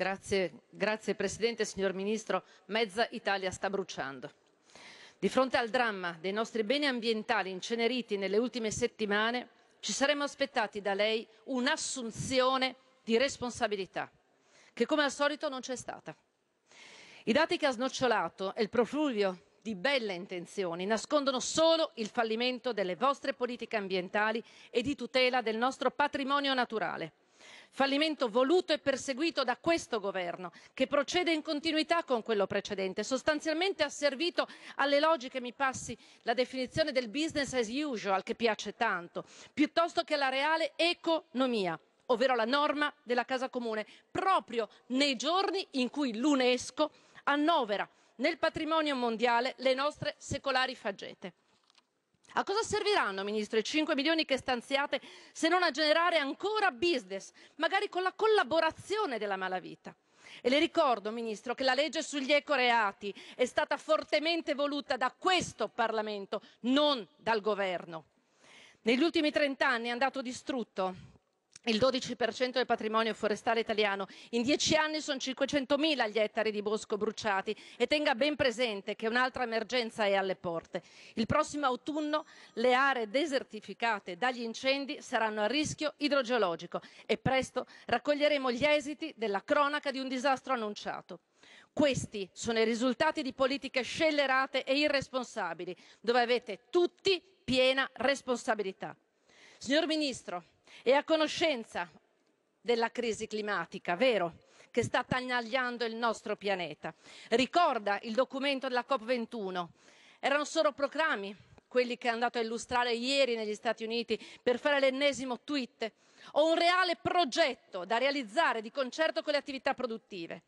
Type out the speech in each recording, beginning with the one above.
Grazie, grazie Presidente, signor Ministro. Mezza Italia sta bruciando. Di fronte al dramma dei nostri beni ambientali inceneriti nelle ultime settimane, ci saremmo aspettati da lei un'assunzione di responsabilità, che come al solito non c'è stata. I dati che ha snocciolato e il profluvio di belle intenzioni nascondono solo il fallimento delle vostre politiche ambientali e di tutela del nostro patrimonio naturale fallimento voluto e perseguito da questo governo che procede in continuità con quello precedente sostanzialmente asservito alle logiche mi passi la definizione del business as usual che piace tanto piuttosto che alla reale economia ovvero la norma della casa comune proprio nei giorni in cui l'unesco annovera nel patrimonio mondiale le nostre secolari faggete. A cosa serviranno, Ministro, i 5 milioni che stanziate se non a generare ancora business, magari con la collaborazione della malavita? E le ricordo, Ministro, che la legge sugli ecoreati è stata fortemente voluta da questo Parlamento, non dal Governo. Negli ultimi trent'anni è andato distrutto il 12% del patrimonio forestale italiano. In dieci anni sono 500.000 gli ettari di bosco bruciati e tenga ben presente che un'altra emergenza è alle porte. Il prossimo autunno le aree desertificate dagli incendi saranno a rischio idrogeologico e presto raccoglieremo gli esiti della cronaca di un disastro annunciato. Questi sono i risultati di politiche scellerate e irresponsabili, dove avete tutti piena responsabilità. Signor Ministro, è a conoscenza della crisi climatica, vero? Che sta tagliando il nostro pianeta. Ricorda il documento della COP21. Erano solo proclami quelli che è andato a illustrare ieri negli Stati Uniti per fare l'ennesimo tweet o un reale progetto da realizzare di concerto con le attività produttive.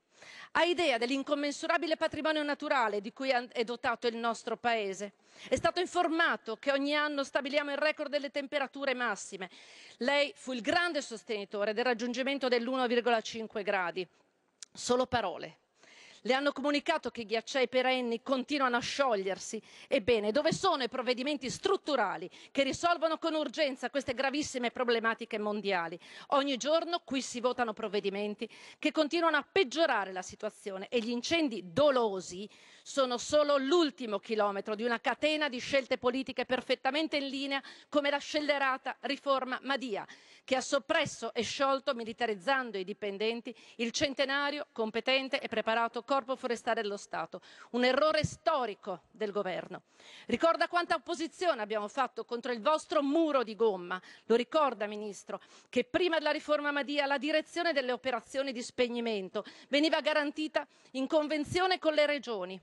Ha idea dell'incommensurabile patrimonio naturale di cui è dotato il nostro Paese? È stato informato che ogni anno stabiliamo il record delle temperature massime. Lei fu il grande sostenitore del raggiungimento dell'1,5 gradi. Solo parole. Le hanno comunicato che i ghiacciai perenni continuano a sciogliersi. Ebbene, dove sono i provvedimenti strutturali che risolvono con urgenza queste gravissime problematiche mondiali? Ogni giorno qui si votano provvedimenti che continuano a peggiorare la situazione e gli incendi dolosi sono solo l'ultimo chilometro di una catena di scelte politiche perfettamente in linea come la scellerata riforma Madia, che ha soppresso e sciolto, militarizzando i dipendenti, il centenario, competente e preparato Corpo Forestale dello Stato. Un errore storico del governo. Ricorda quanta opposizione abbiamo fatto contro il vostro muro di gomma. Lo ricorda, Ministro, che prima della riforma Madia la direzione delle operazioni di spegnimento veniva garantita in convenzione con le regioni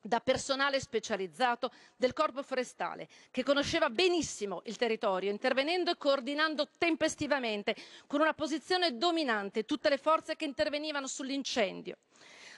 da personale specializzato del corpo forestale che conosceva benissimo il territorio intervenendo e coordinando tempestivamente con una posizione dominante tutte le forze che intervenivano sull'incendio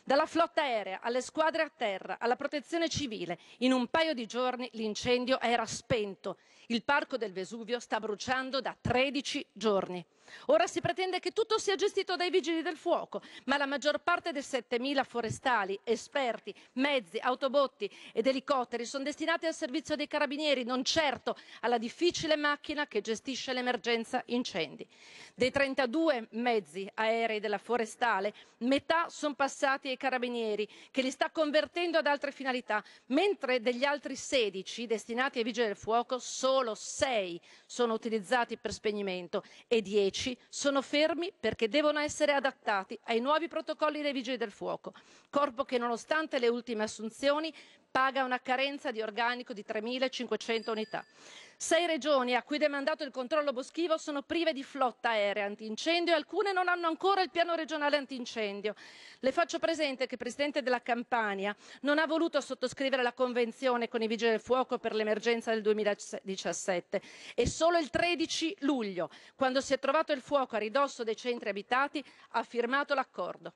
dalla flotta aerea alle squadre a terra alla protezione civile in un paio di giorni l'incendio era spento. Il parco del vesuvio sta bruciando da 13 giorni. Ora si pretende che tutto sia gestito dai vigili del fuoco ma la maggior parte dei 7.000 forestali esperti mezzi autobotti ed elicotteri sono destinati al servizio dei carabinieri non certo alla difficile macchina che gestisce l'emergenza incendi. Dei 32 mezzi aerei della forestale metà sono passati ai carabinieri che li sta convertendo ad altre finalità mentre degli altri sedici destinati ai vigili del fuoco solo sei sono utilizzati per spegnimento e dieci sono fermi perché devono essere adattati ai nuovi protocolli dei vigili del fuoco corpo che nonostante le ultime assunzioni paga una carenza di organico di 3.500 unità. Sei regioni a cui è demandato il controllo boschivo sono prive di flotta aerea antincendio e alcune non hanno ancora il piano regionale antincendio. Le faccio presente che il Presidente della Campania non ha voluto sottoscrivere la convenzione con i Vigili del Fuoco per l'emergenza del 2017 e solo il 13 luglio, quando si è trovato il fuoco a ridosso dei centri abitati, ha firmato l'accordo.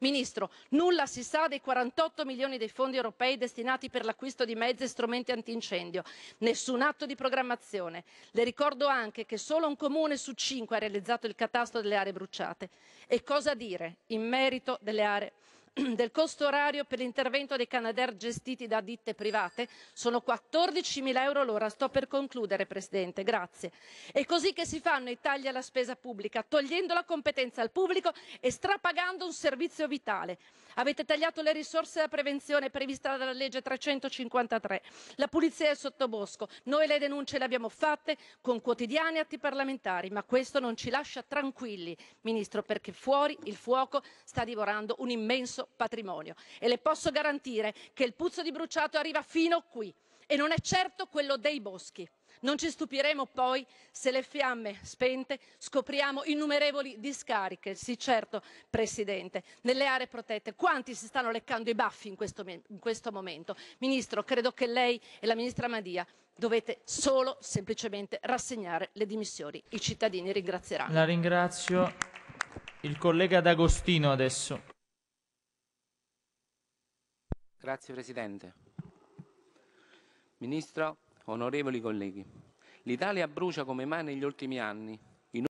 Ministro, nulla si sa dei 48 milioni dei fondi europei destinati per l'acquisto di mezzi e strumenti antincendio, nessun atto di programmazione. Le ricordo anche che solo un comune su cinque ha realizzato il catasto delle aree bruciate. E cosa dire in merito delle aree del costo orario per l'intervento dei Canadair gestiti da ditte private sono 14.000 euro l'ora. Sto per concludere, Presidente, grazie. È così che si fanno i tagli alla spesa pubblica, togliendo la competenza al pubblico e strapagando un servizio vitale. Avete tagliato le risorse della prevenzione prevista dalla legge 353, la pulizia del sottobosco. Noi le denunce le abbiamo fatte con quotidiani atti parlamentari, ma questo non ci lascia tranquilli, Ministro, perché fuori il fuoco sta divorando un immenso patrimonio e le posso garantire che il puzzo di bruciato arriva fino qui e non è certo quello dei boschi. Non ci stupiremo poi se le fiamme spente scopriamo innumerevoli discariche, sì certo Presidente, nelle aree protette. Quanti si stanno leccando i baffi in questo, in questo momento? Ministro, credo che lei e la Ministra Madia dovete solo semplicemente rassegnare le dimissioni. I cittadini ringrazieranno. La ringrazio. Il collega D'Agostino adesso. Grazie Presidente. Ministro, onorevoli colleghi, l'Italia brucia come mai negli ultimi anni